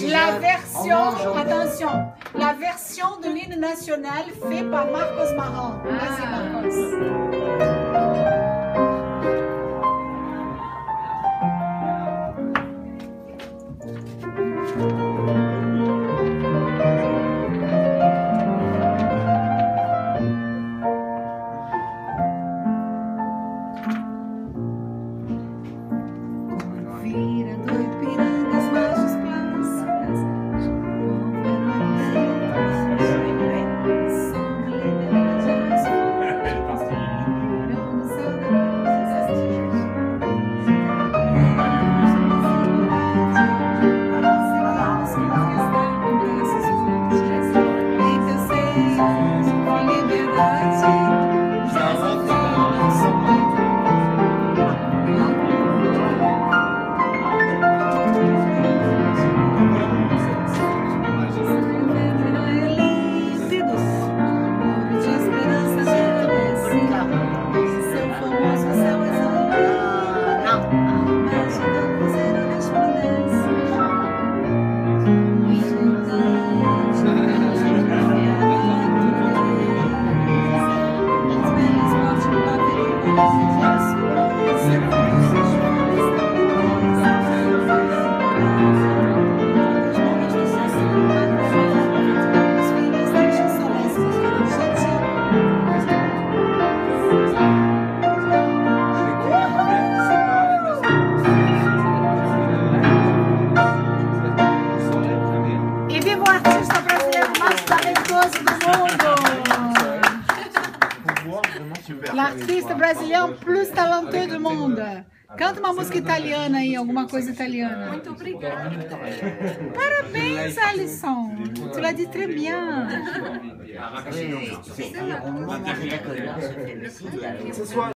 La version, attention, la version de l'hymne national fait par Marcos Maran. Vas-y, Marcos. Talentoso do mundo! L'artiste brasileiro plus talentoso do mundo. Canta uma música italiana aí, alguma coisa italiana. Muito obrigada. Parabéns, Alisson. Tu l'as dit très bien. Ce